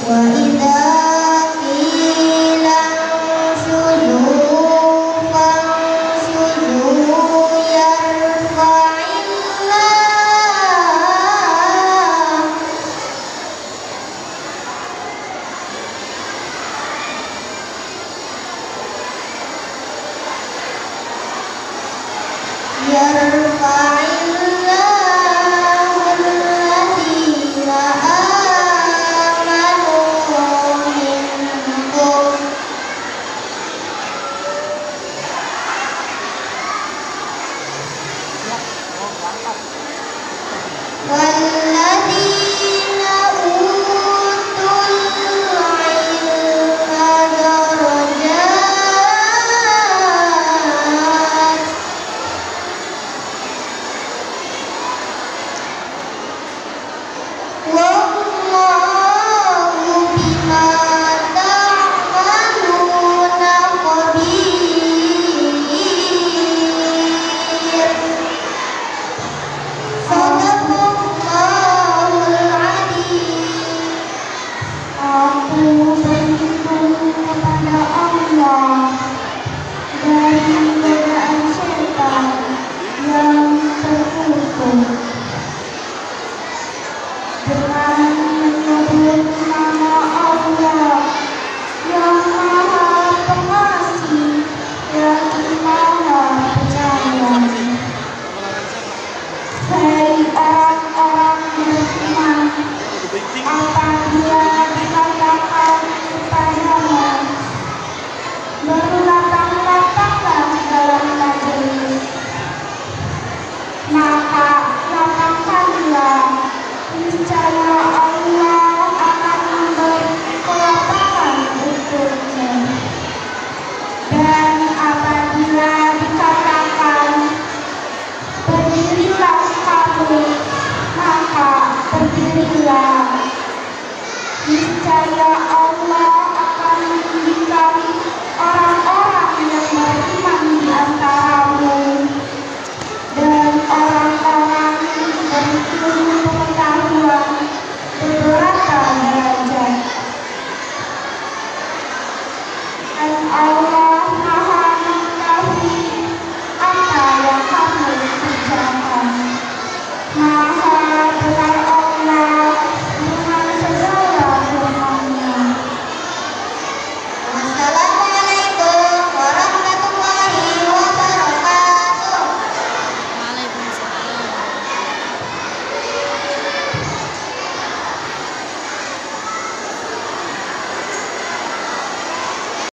One. Berdirilah. Niscaya Allah akan meninggikan